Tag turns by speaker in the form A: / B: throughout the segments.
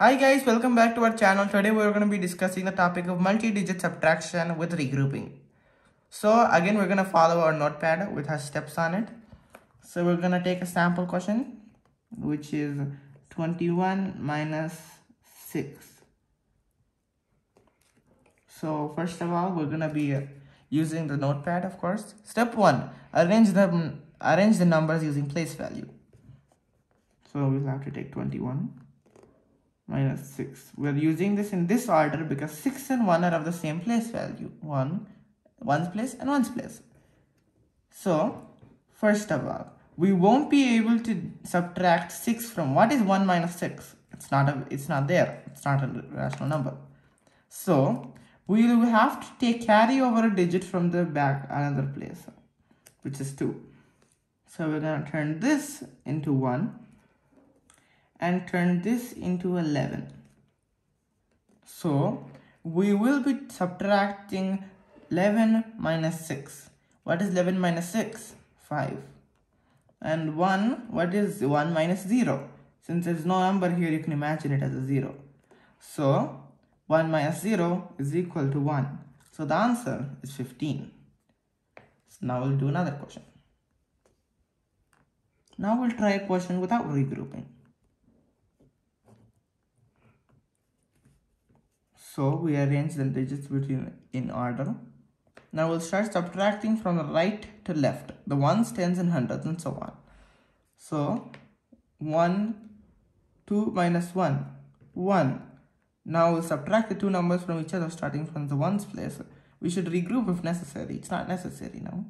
A: Hi guys, welcome back to our channel. Today we're going to be discussing the topic of multi-digit subtraction with regrouping. So again, we're going to follow our notepad with our steps on it. So we're going to take a sample question, which is 21 minus 6. So first of all, we're going to be using the notepad, of course. Step 1, arrange the, arrange the numbers using place value. So we'll have to take 21 minus 6. We're using this in this order because 6 and 1 are of the same place value. 1, 1's place and 1's place. So, first of all, we won't be able to subtract 6 from what is 1 minus 6? It's not a, it's not there. It's not a rational number. So, we will have to take carry over a digit from the back another place, which is 2. So, we're going to turn this into 1 and turn this into 11. So we will be subtracting 11 minus 6. What is 11 minus 6? 5. And 1, what is 1 minus 0? Since there's no number here, you can imagine it as a 0. So 1 minus 0 is equal to 1. So the answer is 15. So now we'll do another question. Now we'll try a question without regrouping. So we arrange the digits between in order. Now we'll start subtracting from the right to left, the ones, tens and hundreds and so on. So 1, 2 minus 1, 1. Now we'll subtract the two numbers from each other starting from the ones place. We should regroup if necessary. It's not necessary now.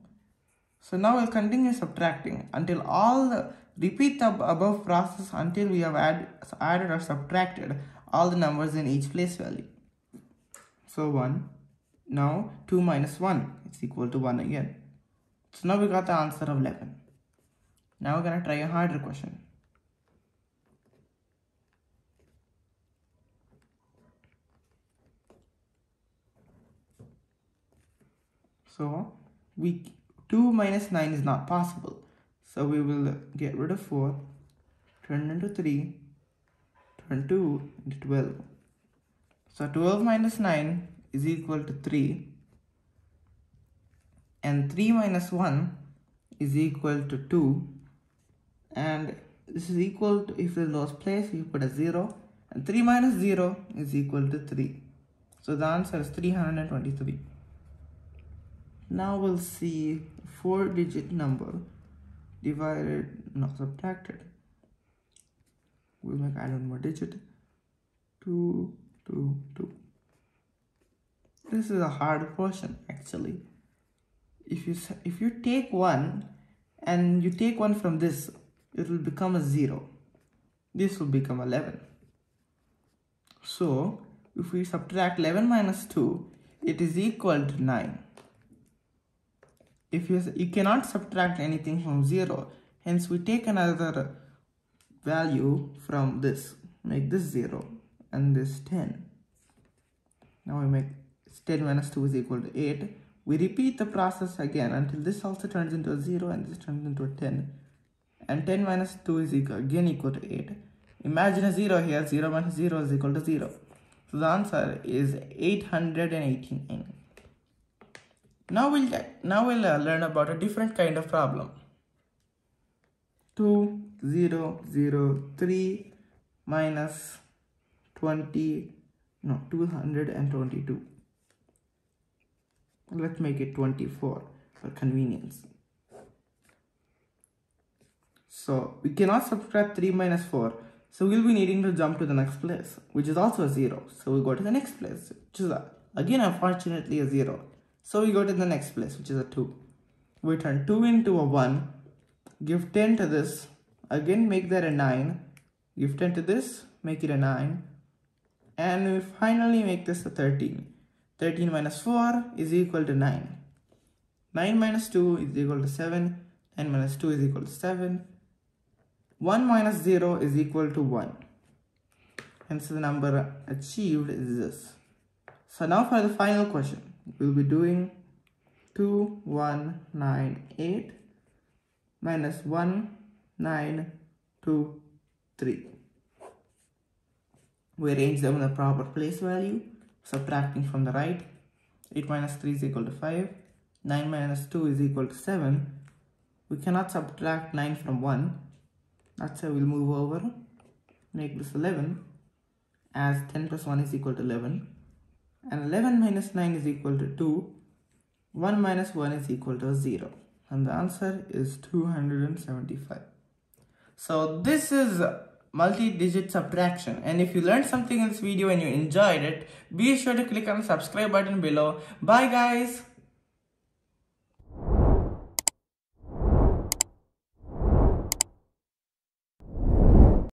A: So now we'll continue subtracting until all the, repeat the above process until we have add, added or subtracted all the numbers in each place value. So 1. Now 2 minus 1 is equal to 1 again. So now we got the answer of 11. Now we're going to try a harder question. So we 2 minus 9 is not possible. So we will get rid of 4, turn into 3, turn 2 into 12. So 12 minus 9 is equal to 3 and 3 minus 1 is equal to 2 and this is equal to if there's no place you put a 0 and 3 minus 0 is equal to 3. So the answer is 323. Now we'll see 4 digit number divided not subtracted. We'll make add one more digit 2 2 2 this is a hard question actually. If you if you take one and you take one from this it will become a zero. This will become 11 so if we subtract 11 minus 2 it is equal to 9 if you you cannot subtract anything from 0 hence we take another value from this. Make this 0 and this 10 now we make 10 minus 2 is equal to 8. We repeat the process again until this also turns into a 0 and this turns into a 10. And 10 minus 2 is equal, again equal to 8. Imagine a 0 here, 0 minus 0 is equal to 0. So the answer is 818. Now we'll, now we'll uh, learn about a different kind of problem. 2, 0, 0, 3 minus 20, no, 222 let's make it 24 for convenience. So we cannot subtract 3 minus 4 so we'll be needing to jump to the next place which is also a 0 so we go to the next place which is a, again unfortunately a 0 so we go to the next place which is a 2 we turn 2 into a 1 give 10 to this. Again make that a 9 give 10 to this. Make it a 9 and we finally make this a 13 13 minus 4 is equal to 9. 9 minus 2 is equal to 7. 9 minus 2 is equal to 7. 1 minus 0 is equal to 1. Hence the number achieved is this. So now for the final question, we'll be doing 2, 1, 9, 8 minus 1, 9, 2, 3. We arrange them in the proper place value, subtracting from the right. 8 minus 3 is equal to 5. 9 minus 2 is equal to 7. We cannot subtract 9 from 1. That's why we'll move over, make this 11 as 10 plus 1 is equal to 11. And 11 minus 9 is equal to 2. 1 minus 1 is equal to 0. And the answer is 275. So this is multi-digit subtraction. And if you learned something in this video and you enjoyed it be sure to click on the subscribe button below. Bye guys